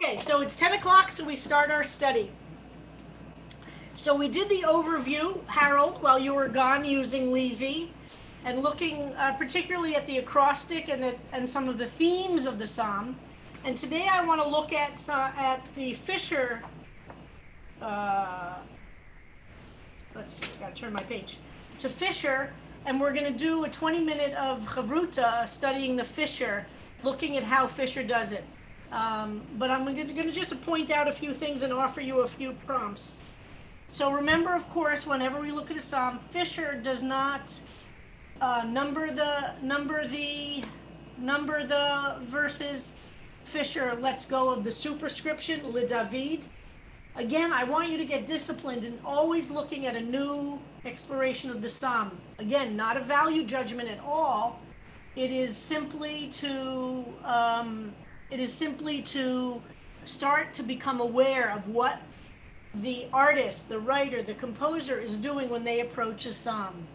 Okay, so it's 10 o'clock, so we start our study. So we did the overview, Harold, while you were gone using Levy and looking uh, particularly at the acrostic and, the, and some of the themes of the psalm. And today I want to look at, uh, at the Fischer. Uh, let's see, I gotta turn my page. To Fischer, and we're going to do a 20 minute of Chavruta studying the Fischer, looking at how Fischer does it. Um, but I'm going to just point out a few things and offer you a few prompts. So remember, of course, whenever we look at a psalm, Fischer does not uh, number the number the number the verses. Fischer lets go of the superscription, Le David. Again, I want you to get disciplined in always looking at a new exploration of the psalm. Again, not a value judgment at all. It is simply to um, it is simply to start to become aware of what the artist, the writer, the composer is doing when they approach a psalm.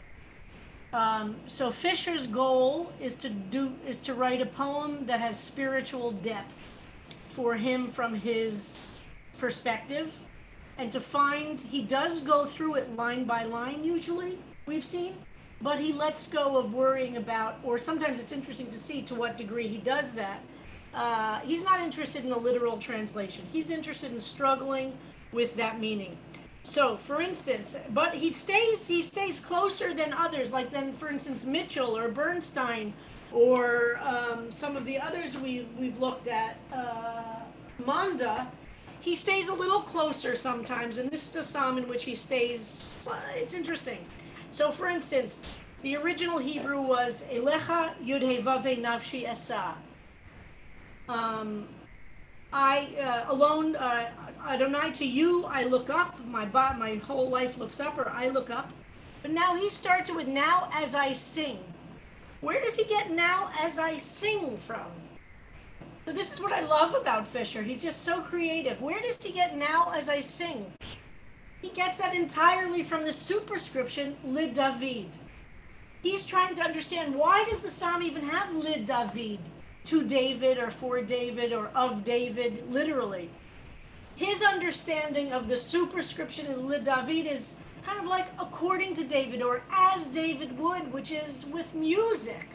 Um, so Fischer's goal is to do is to write a poem that has spiritual depth for him from his perspective, and to find he does go through it line by line. Usually, we've seen, but he lets go of worrying about, or sometimes it's interesting to see to what degree he does that. Uh, he's not interested in a literal translation. He's interested in struggling with that meaning. So, for instance, but he stays he stays closer than others, like then, for instance, Mitchell or Bernstein, or um, some of the others we we've looked at, uh, Manda. He stays a little closer sometimes, and this is a psalm in which he stays. Uh, it's interesting. So, for instance, the original Hebrew was Elecha Yud Vave Nafshi Esa. Um, I uh, alone, uh, Adonai, to you I look up. My body, my whole life looks up, or I look up. But now he starts with now as I sing. Where does he get now as I sing from? So this is what I love about Fischer. He's just so creative. Where does he get now as I sing? He gets that entirely from the superscription Le David. He's trying to understand why does the psalm even have Le David? To David or for David or of David, literally. His understanding of the superscription in Le David is kind of like according to David or as David would, which is with music.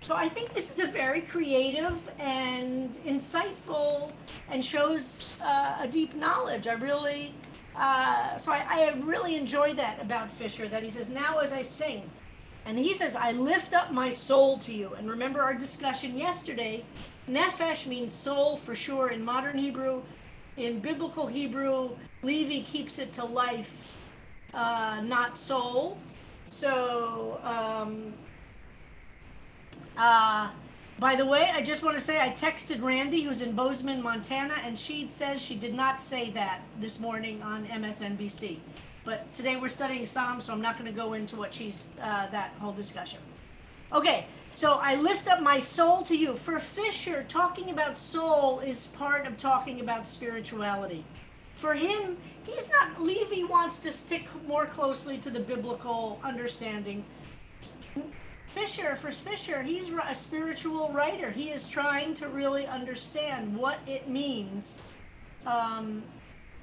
So I think this is a very creative and insightful and shows uh, a deep knowledge. I really, uh, so I, I really enjoy that about Fischer, that he says, now as I sing, and he says, I lift up my soul to you. And remember our discussion yesterday Nefesh means soul for sure in modern Hebrew. In biblical Hebrew, Levy keeps it to life, uh, not soul. So, um, uh, by the way, I just want to say I texted Randy, who's in Bozeman, Montana, and she says she did not say that this morning on MSNBC. But today we're studying Psalms, so I'm not going to go into what she's, uh, that whole discussion. Okay, so I lift up my soul to you. For Fischer, talking about soul is part of talking about spirituality. For him, he's not, Levy wants to stick more closely to the biblical understanding. Fischer, for Fischer, he's a spiritual writer. He is trying to really understand what it means, um,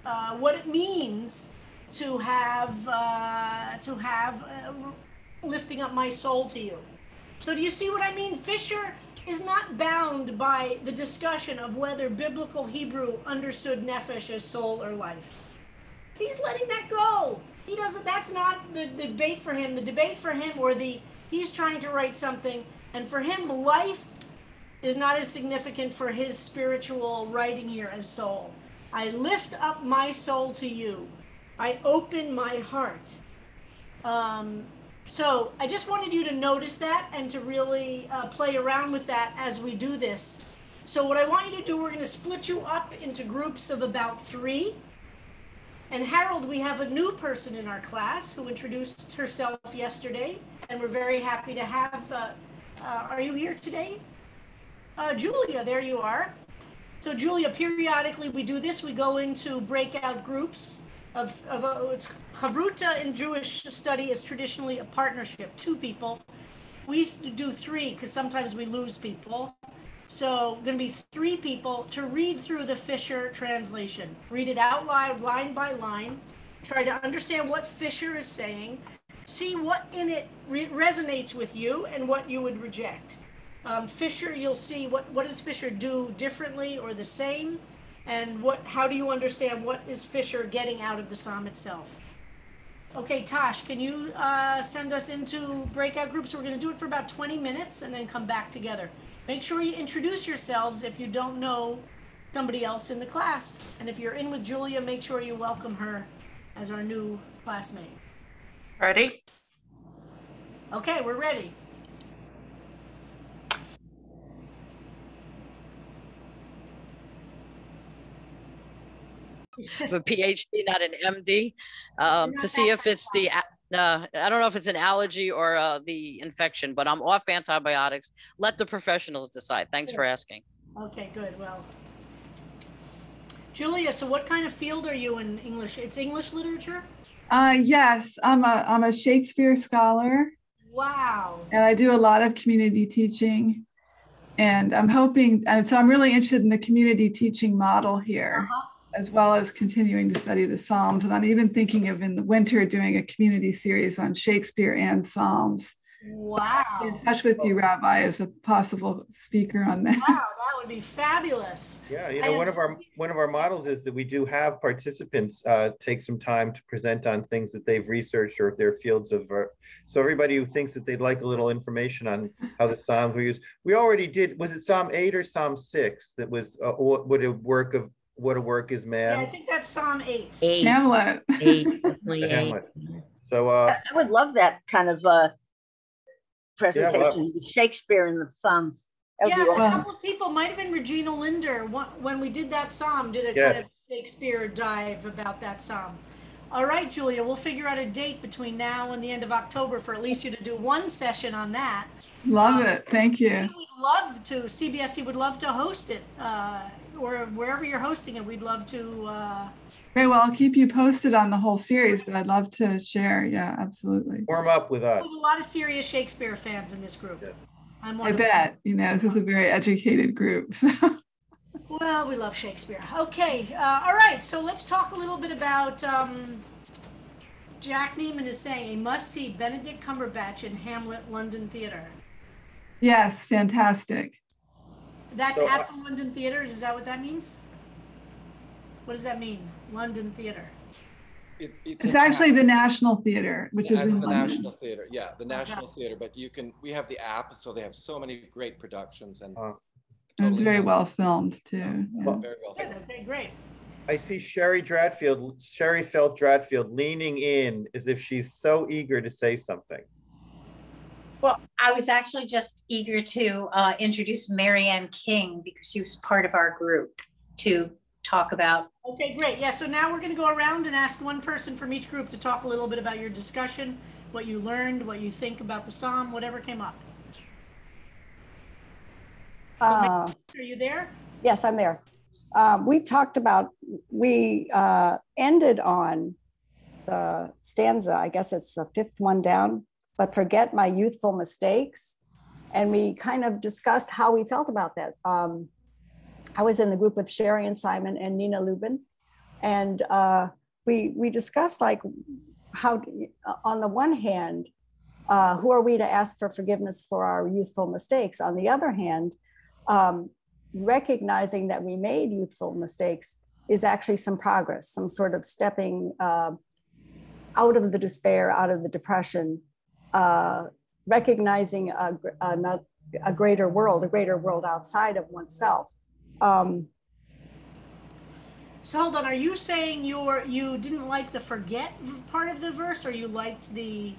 uh, what it means to have uh, to have uh, lifting up my soul to you. So do you see what I mean? Fischer is not bound by the discussion of whether biblical Hebrew understood nephesh as soul or life. He's letting that go. He doesn't. That's not the, the debate for him. The debate for him, or the he's trying to write something, and for him, life is not as significant for his spiritual writing here as soul. I lift up my soul to you. I open my heart. Um, so I just wanted you to notice that and to really uh, play around with that as we do this. So what I want you to do, we're going to split you up into groups of about three. And Harold, we have a new person in our class who introduced herself yesterday, and we're very happy to have. Uh, uh, are you here today? Uh, Julia, there you are. So Julia, periodically we do this. We go into breakout groups of, of uh, it's, Chavruta in Jewish study is traditionally a partnership, two people. We used to do three because sometimes we lose people. So going to be three people to read through the Fischer translation. Read it out loud, line by line. Try to understand what Fischer is saying. See what in it re- resonates with you and what you would reject. Um, Fischer, you'll see what what does Fischer do differently or the same, and what how do you understand what is Fischer getting out of the psalm itself. Okay, Tosh, can you uh, send us into breakout groups? We're going to do it for about 20 minutes and then come back together. Make sure you introduce yourselves if you don't know somebody else in the class. And if you're in with Julia, make sure you welcome her as our new classmate. Ready? Okay, we're ready. A PhD, not an MD, um, to see if it's the, uh, I don't know if it's an allergy or uh, the infection, but I'm off antibiotics. Let the professionals decide. Thanks for asking. Okay, good. Well, Julia, so what kind of field are you in English? It's English literature? Uh, yes, I'm a, I'm a Shakespeare scholar. Wow. And I do a lot of community teaching. And I'm hoping, and so I'm really interested in the community teaching model here. Uh-huh as well as continuing to study the Psalms. And I'm even thinking of in the winter doing a community series on Shakespeare and Psalms. Wow. in touch with you, Rabbi, as a possible speaker on that. Wow, that would be fabulous. Yeah, you know, one of our one of our models is that we do have participants uh, take some time to present on things that they've researched or their fields of. Uh, so everybody who thinks that they'd like a little information on how the Psalms were used, we already did. Was it Psalm eight or Psalm six that was uh, what a work of what a work is man. Yeah, I think that's Psalm eight. Eight. Hamlet. Eight. Hamlet. So uh, I would love that kind of uh, presentation yeah, well, with Shakespeare and the Psalms. Yeah, a couple of people might have been Regina Linder when we did that psalm, did a yes. kind of Shakespeare dive about that psalm. All right, Julia, we'll figure out a date between now and the end of October for at least you to do one session on that. Love um, it. Thank you. We'd love to, CBST would love to host it. Uh, or wherever you're hosting it, we'd love to. Uh, Great. Well, I'll keep you posted on the whole series, but I'd love to share. Yeah, absolutely. Warm up with us. There's a lot of serious Shakespeare fans in this group. Yeah. I'm one I bet. Them. You know, this is a very educated group. So. Well, we love Shakespeare. Okay. Uh, all right. So let's talk a little bit about. Um, Jack Neiman is saying a must see Benedict Cumberbatch in Hamlet London Theater. Yes, fantastic. That's so, at the London Theater. Is that what that means? What does that mean? London Theater. It, it's, it's actually the National Theater, which is in the London. National Theater. Yeah, the National Theater. But you can. We have the app, so they have so many great productions, and, uh, totally it's very well filmed too. Yeah. Well, very well. Filmed. okay, great. I see Sherry Dratfield, Sherry Felt Dratfield leaning in as if she's so eager to say something. Well, I was actually just eager to uh, introduce Marianne King because she was part of our group to talk about. Okay, great. Yeah, so now we're going to go around and ask one person from each group to talk a little bit about your discussion, what you learned, what you think about the psalm, whatever came up. Uh, Are you there? Yes, I'm there. Um, we talked about, we uh, ended on the stanza, I guess it's the fifth one down, but forget my youthful mistakes. And we kind of discussed how we felt about that. Um, I was in the group with Sherry and Simon and Nina Lubin, and uh, we we discussed like how, on the one hand, uh, who are we to ask for forgiveness for our youthful mistakes? On the other hand, um, recognizing that we made youthful mistakes is actually some progress, some sort of stepping uh, out of the despair, out of the depression, uh, recognizing a, a, a, greater world, a greater world outside of oneself. Um, so hold on, are you saying you're you didn't like the forget part of the verse, or you liked the?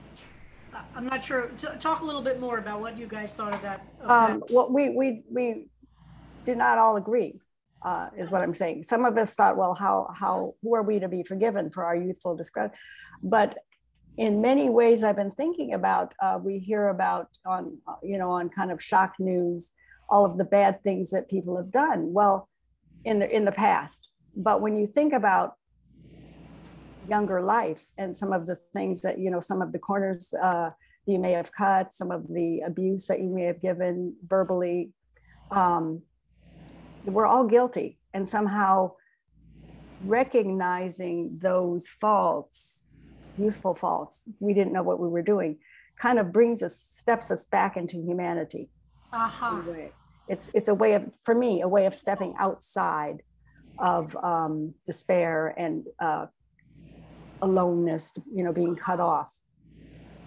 I'm not sure. T- talk a little bit more about what you guys thought of that. Of um, that. Well, we we we do not all agree. Uh, is what I'm saying. Some of us thought, well, how how who are we to be forgiven for our youthful discredit? But in many ways I've been thinking about, uh, we hear about on, you know, on kind of shock news, all of the bad things that people have done. Well, in the, in the past, but when you think about younger life and some of the things that, you know, some of the corners uh, you may have cut, some of the abuse that you may have given verbally, um, we're all guilty and somehow recognizing those faults youthful faults. We didn't know what we were doing. Kind of brings us steps us back into humanity. Uh-huh. it's it's a way of for me a way of stepping outside of um, despair and uh, aloneness you know being cut off.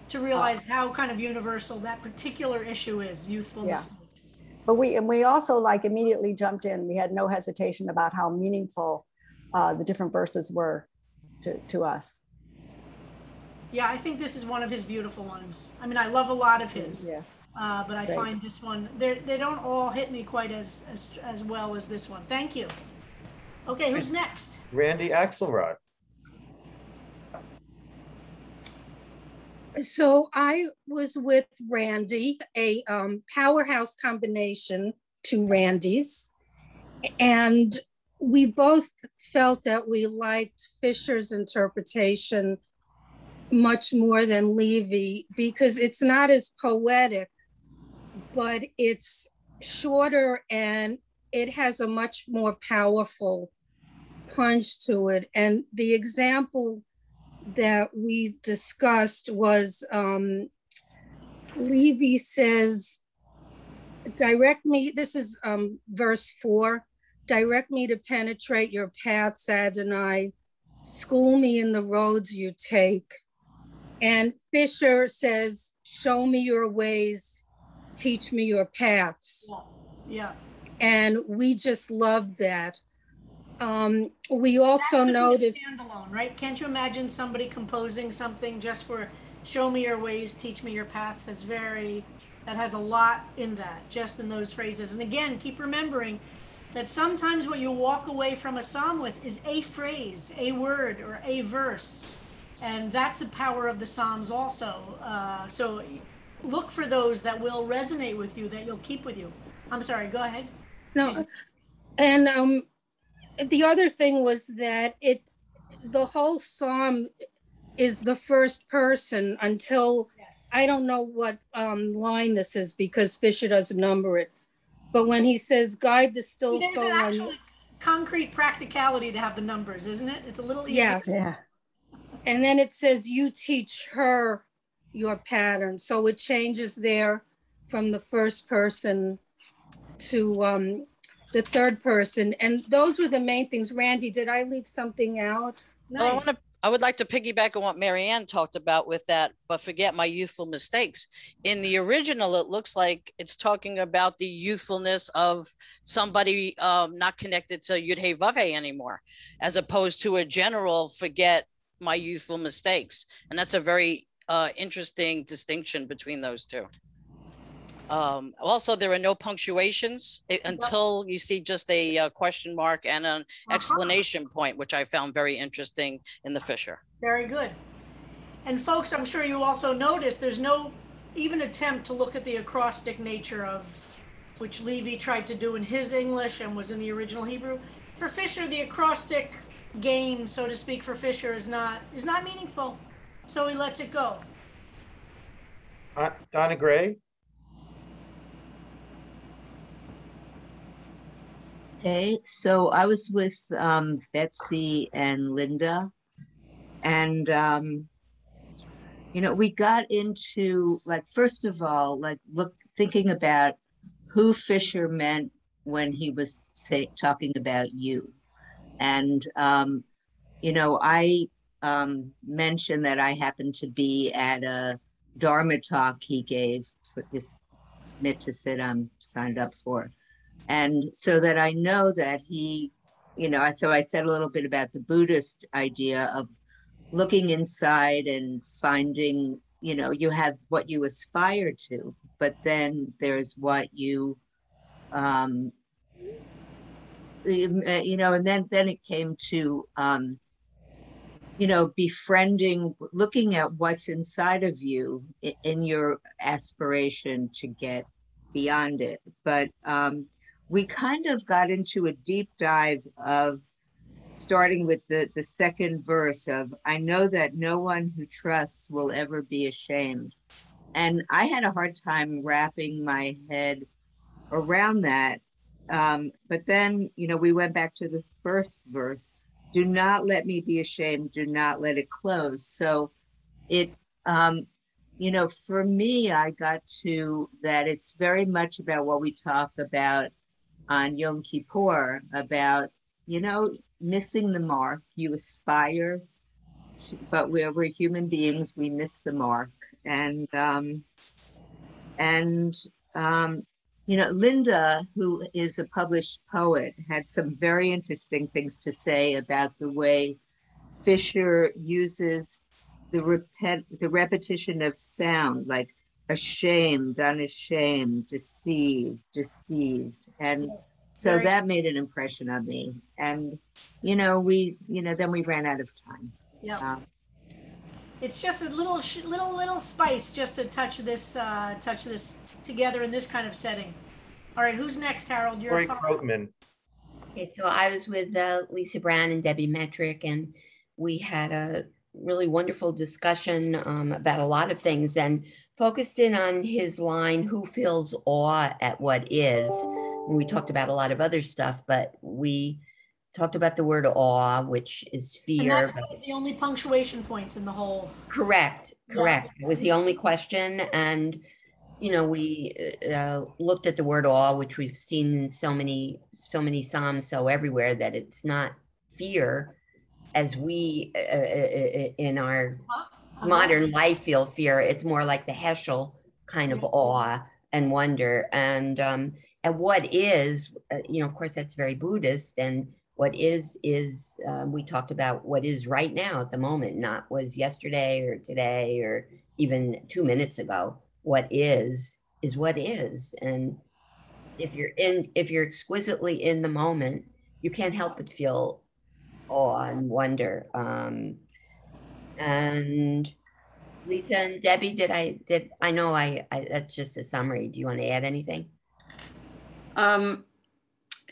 To realize uh, how kind of universal that particular issue is youthful yeah. mistakes but we and we also like immediately jumped in. We had no hesitation about how meaningful uh, the different verses were to, to us yeah, I think this is one of his beautiful ones. I mean, I love a lot of his. Yeah. Uh, but I Great. find this one, they they don't all hit me quite as, as, as well as this one. Thank you. Okay, who's next? Randy Axelrod. So I was with Randy, a um, powerhouse combination to Randy's, and we both felt that we liked Fischer's interpretation much more than Levy because it's not as poetic, but it's shorter and it has a much more powerful punch to it. And the example that we discussed was um, Levy says, direct me, this is um, verse four, direct me to penetrate your paths, Adonai, school me in the roads you take. And Fischer says, show me your ways, teach me your paths. Yeah. And we just love that. Um, we also noticed standalone, right? Can't you imagine somebody composing something just for show me your ways, teach me your paths? That's very that has a lot in that, just in those phrases. And again, keep remembering that sometimes what you walk away from a psalm with is a phrase, a word, or a verse. And that's the power of the Psalms also. Uh, so look for those that will resonate with you, that you'll keep with you. I'm sorry, go ahead. No, and um, the other thing was that it the whole psalm is the first person until Yes. I don't know what um, line this is because Fischer doesn't number it. But when he says guide the still There's soul, an on- actually concrete practicality to have the numbers, isn't it? It's a little easier. Yes. yeah and then it says you teach her your pattern. So it changes there from the first person to um, the third person. And those were the main things. Randy, did I leave something out? Well, I want to. I would like to piggyback on what Marianne talked about with that, but forget my youthful mistakes. In the original, it looks like it's talking about the youthfulness of somebody um, not connected to Yud Hey Vav Hey anymore, as opposed to a general forget my youthful mistakes. And that's a very uh, interesting distinction between those two. Um, also, there are no punctuations i- until you see just a uh, question mark and an Uh-huh. explanation point, which I found very interesting in the Fischer. Very good. And folks, I'm sure you also noticed there's no even attempt to look at the acrostic nature of which Levy tried to do in his English and was in the original Hebrew. For Fischer, the acrostic game, so to speak, for Fischer is not is not meaningful. So he lets it go. Uh, Donna Gray, Okay, so I was with um, Betsy and Linda, and um, you know, we got into like first of all, like look thinking about who Fischer meant when he was say talking about you, and um, you know, I um, mentioned that I happened to be at a Dharma talk he gave for this sit I'm signed up for. And so that I know that he, you know, so I said a little bit about the Buddhist idea of looking inside and finding, you know, you have what you aspire to, but then there's what you, um, you know, and then then it came to, um, you know, befriending, looking at what's inside of you in your aspiration to get beyond it. But um, we kind of got into a deep dive of starting with the, the second verse of I know that no one who trusts will ever be ashamed. And I had a hard time wrapping my head around that. Um, but then, you know, we went back to the first verse do not let me be ashamed, do not let it close. So it, um, you know, for me, I got to that it's very much about what we talk about on Yom Kippur about, you know, missing the mark. You aspire, to, but we're, we're human beings, we miss the mark. And, um, and, um, you know, Linda, who is a published poet, had some very interesting things to say about the way Fischer uses the repet the repetition of sound, like ashamed, unashamed, deceived, deceived. And so that made an impression on me. And you know, we, you know, then we ran out of time. Yeah. Um, it's just a little, little, little spice just to touch of this, uh, touch this together in this kind of setting. All right, who's next, Harold? You're Frank Krotman. Okay, so I was with uh, Lisa Brown and Debbie Metric, and we had a really wonderful discussion um, about a lot of things and focused in on his line, Who feels awe at what is? we talked about a lot of other stuff, but we talked about the word awe, which is fear. And that's the only punctuation points in the whole. Correct, correct. Yeah. It was the only question. And you know, we uh, looked at the word awe, which we've seen in so many, so many psalms, so everywhere that it's not fear, as we uh, uh, uh in our uh-huh. modern life feel fear. It's more like the Heschel kind of awe and wonder. And um, and what is, uh, you know, of course, that's very Buddhist. And what is is um, we talked about what is right now at the moment, not was yesterday or today or even two minutes ago what is is what is. And if you're in if you're exquisitely in the moment you can't help but feel awe and wonder. Um and lisa and debbie did i did i know I, I that's just a summary. Do you want to add anything? Um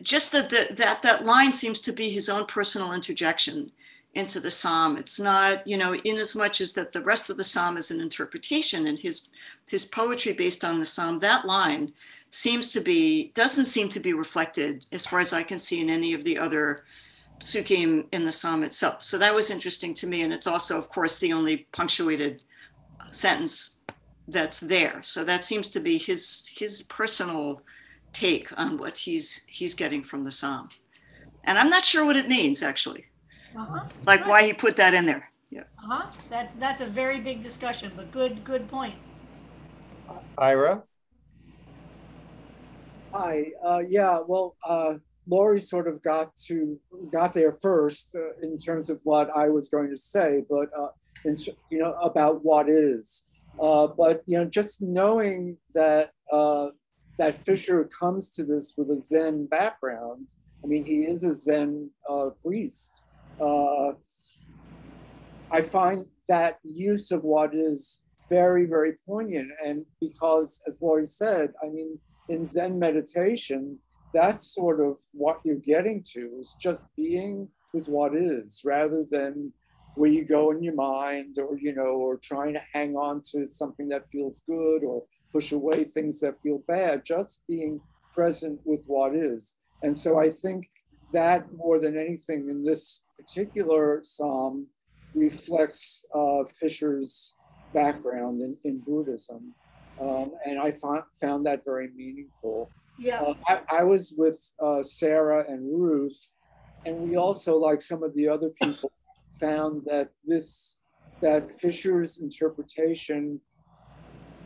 just that the, that that line seems to be his own personal interjection into the psalm. It's not you know in as much as that the rest of the psalm is an interpretation and his his poetry based on the psalm that line seems to be doesn't seem to be reflected as far as i can see in any of the other psukim in the psalm itself. So that was interesting to me and it's also of course the only punctuated sentence that's there. So that seems to be his his personal take on what he's he's getting from the psalm. And i'm not sure what it means actually uh-huh. Like why he put that in there. Yeah. Uh-huh. That's that's a very big discussion, but good good point. Ira. Hi. Uh, yeah. Well, uh, Lori sort of got to got there first uh, in terms of what I was going to say, but uh, in, you know about what is. Uh, but you know, just knowing that uh, that Fischer comes to this with a Zen background. I mean, he is a Zen uh, priest, uh, I find that use of what is very, very poignant. And because, as Laurie said, I mean, in Zen meditation, that's sort of what you're getting to is just being with what is rather than where you go in your mind or, you know, or trying to hang on to something that feels good or push away things that feel bad, just being present with what is. And so I think that more than anything in this particular psalm reflects uh, Fischer's background in, in Buddhism. Um, and I found, found that very meaningful. Yeah. Uh, I, I, was with uh, Sarah and Ruth, and we also, like some of the other people, found that this that Fischer's interpretation,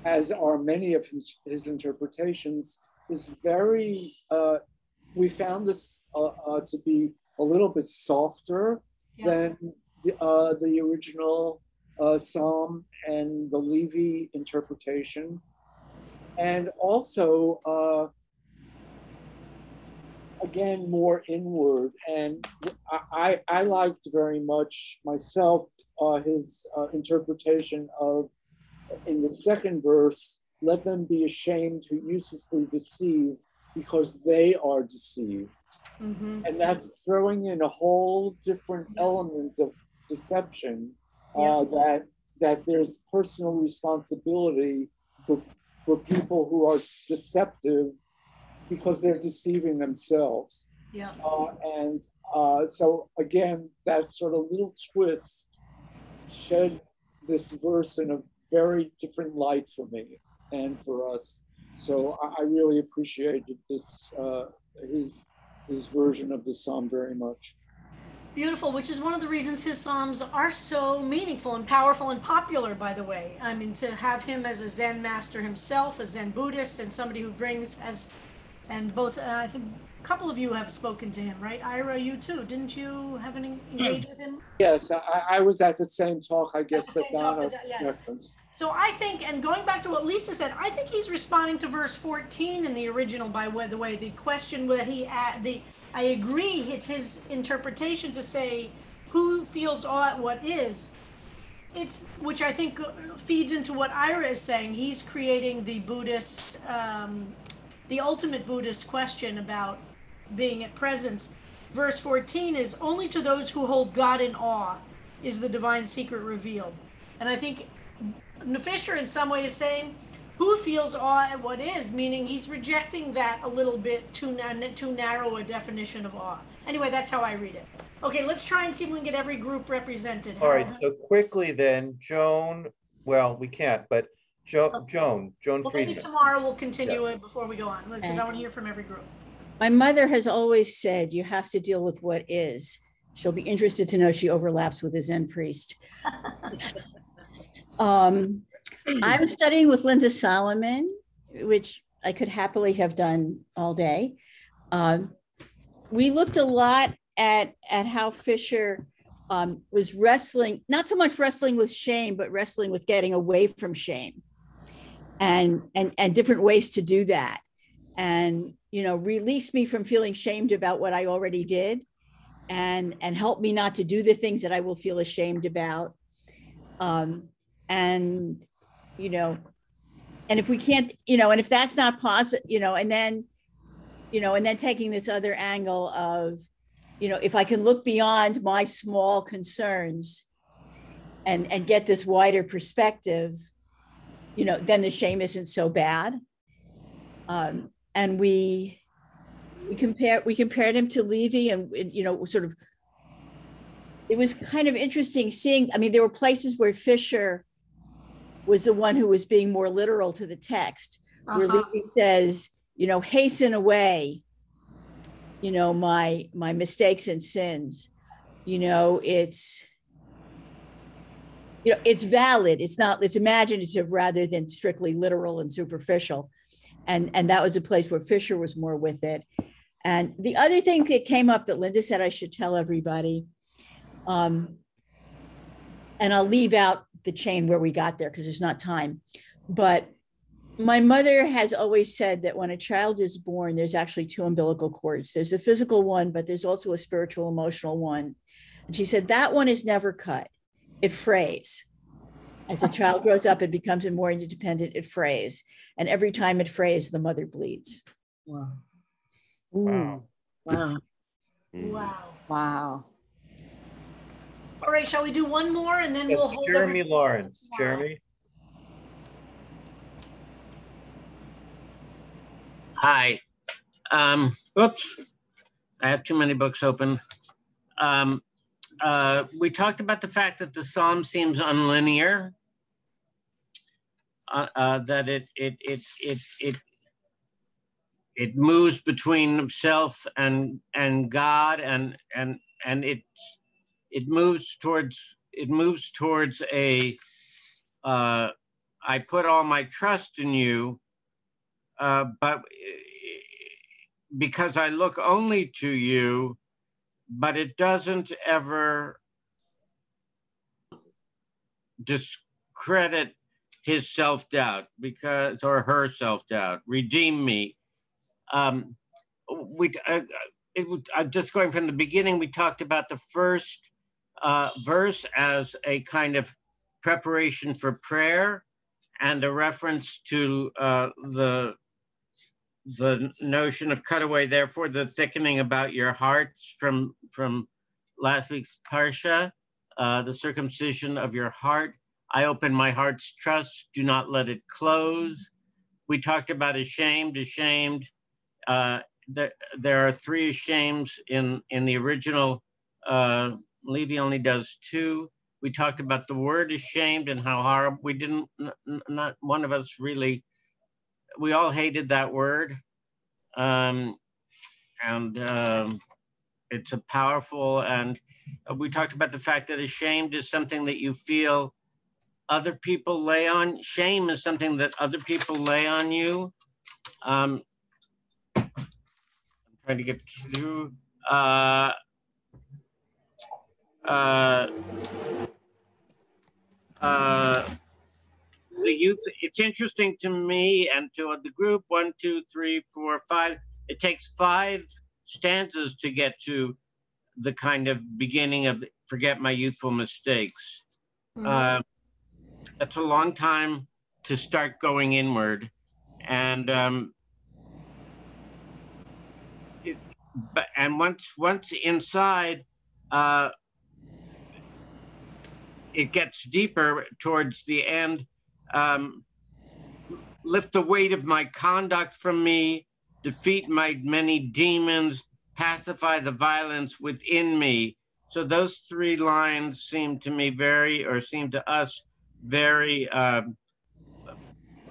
as are many of his, his interpretations, is very uh, we found this uh, uh, to be a little bit softer yeah. than the, uh, the original uh, psalm and the Levy interpretation. And also, uh, again, more inward. And I, I liked very much myself uh, his interpretation of, in the second verse, let them be ashamed who uselessly deceive because they are deceived. Mm-hmm. And that's throwing in a whole different element of deception uh, yeah. that that there's personal responsibility for for people who are deceptive because they're deceiving themselves. Yeah. Uh, and uh, so again, that sort of little twist shed this verse in a very different light for me and for us. So I, I really appreciated this uh, his his version of the psalm very much. Beautiful, which is one of the reasons his psalms are so meaningful and powerful and popular, by the way. I mean, to have him as a Zen master himself, a Zen Buddhist, and somebody who brings as, and both, uh, I think a couple of you have spoken to him, right? Ira, you too. Didn't you have an engage with him? Yes, I, I was at the same talk, I guess, that talk, Donna yes. referenced. So I think, and going back to what Lisa said, I think he's responding to verse 14 in the original. By way- the way, the question that he a- the I agree, it's his interpretation to say, "Who feels awe at what is." It's which I think uh, feeds into what Ira is saying. He's creating the Buddhist, um, the ultimate Buddhist question about being at presence. Verse 14 is only to those who hold God in awe is the divine secret revealed. And I think Fischer in some way is saying, who feels awe at what is, meaning he's rejecting that a little bit too, na- too narrow a definition of awe. Anyway, that's how I read it. Okay, let's try and see if we can get every group represented. All right, so quickly then, Joan, well, we can't, but Jo- Joan, Joan Well, maybe tomorrow we'll continue it before we go on, because I want to hear from every group. My mother has always said you have to deal with what is. She'll be interested to know she overlaps with a Zen priest. um, I'm studying with Linda Solomon, which I could happily have done all day. Um, we looked a lot at at how Fischer um, was wrestling, not so much wrestling with shame, but wrestling with getting away from shame, and and and different ways to do that, and you know, release me from feeling shamed about what I already did, and and help me not to do the things that I will feel ashamed about, um, and you know, and if we can't, you know, and if that's not possible, you know, and then, you know, and then taking this other angle of, you know, if I can look beyond my small concerns and and get this wider perspective, you know, then the shame isn't so bad. Um, and we we compare we compared him to Levy and you know sort of it was kind of interesting seeing I mean there were places where Fischer was the one who was being more literal to the text where Uh-huh. Levy says you know hasten away you know my my mistakes and sins. You know it's you know it's valid. It's not it's imaginative rather than strictly literal and superficial and and that was a place where fischer was more with it. And the other thing that came up that linda said i should tell everybody um and i'll leave out the chain where we got there because there's not time but my mother has always said that when a child is born there's actually two umbilical cords. There's a physical one but there's also a spiritual emotional one. And she said that one is never cut. It frays as a child grows up it becomes a more independent it frays and every time it frays the mother bleeds Wow. Wow. Wow. Wow. Wow. All right, shall we do one more and then Yes, we'll hold Jeremy Lawrence, Wow. Jeremy? Hi. Um, oops. I have too many books open. Um, uh, we talked about the fact that the psalm seems unlinear. Uh, uh, that it it it it it it moves between himself and and God and and and it it moves towards it moves towards a uh, I put all my trust in you, uh, but because I look only to you, but it doesn't ever discredit his self doubt because or her self doubt. Redeem me. Um, we uh, it, uh, just going from the beginning. We talked about the first uh, verse as a kind of preparation for prayer and a reference to uh, the the notion of cutaway, therefore the thickening about your hearts from from last week's parsha, uh, the circumcision of your heart. I open my heart's trust, do not let it close. We talked about ashamed, ashamed, uh, there, there are three shames in, in the original. Uh, Levy only does two. We talked about the word ashamed and how horrible, we didn't, not one of us really, we all hated that word. Um, and um, it's a powerful, and we talked about the fact that ashamed is something that you feel other people lay on. Shame is something that other people lay on you. Um, I'm trying to get through. Uh, uh, uh, the youth, it's interesting to me and to the group, one, two, three, four, five, it takes five stanzas to get to the kind of beginning of forget my youthful mistakes. Mm uh, that's a long time to start going inward. And um, it, but and once once inside, uh, it gets deeper towards the end. Um, lift the weight of my conduct from me, defeat my many demons, pacify the violence within me. So those three lines seem to me very, or seem to us very uh,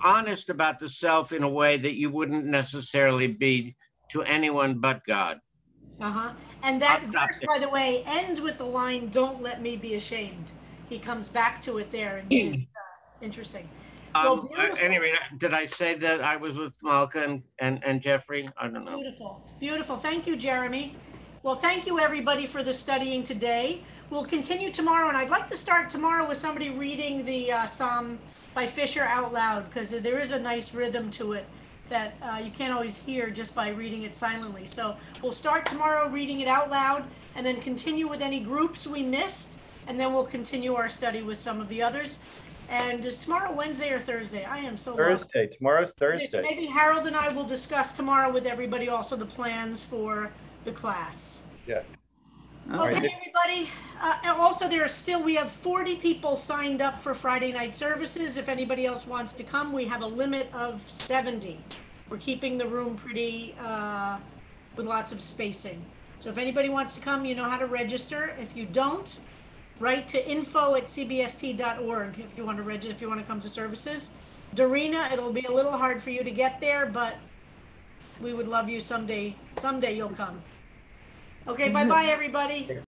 honest about the self in a way that you wouldn't necessarily be to anyone but God. Uh huh. And that verse, by the way, ends with the line, "Don't let me be ashamed." He comes back to it there, and it's uh, interesting. Um, well, anyway, did I say that I was with Malka and, and, and Jeffrey? I don't know. Beautiful, beautiful. Thank you, Jeremy. Well, thank you everybody for the studying today. We'll continue tomorrow, and I'd like to start tomorrow with somebody reading the uh, Psalm by Fischer out loud because there is a nice rhythm to it that uh, you can't always hear just by reading it silently. So we'll start tomorrow reading it out loud and then continue with any groups we missed, and then we'll continue our study with some of the others. And is tomorrow Wednesday or Thursday? I am so Thursday. Lost. Tomorrow's Thursday. So maybe Harold and I will discuss tomorrow with everybody also the plans for the class. Yeah. Okay, everybody. Uh, and also, there are still, we have 40 people signed up for Friday night services. If anybody else wants to come, we have a limit of 70. We're keeping the room pretty, uh, with lots of spacing. So if anybody wants to come, you know how to register. If you don't, write to info at cbst.org if you want to register, if you want to come to services. Dorina, it'll be a little hard for you to get there, but we would love you someday. Someday you'll come. Okay, bye bye, everybody.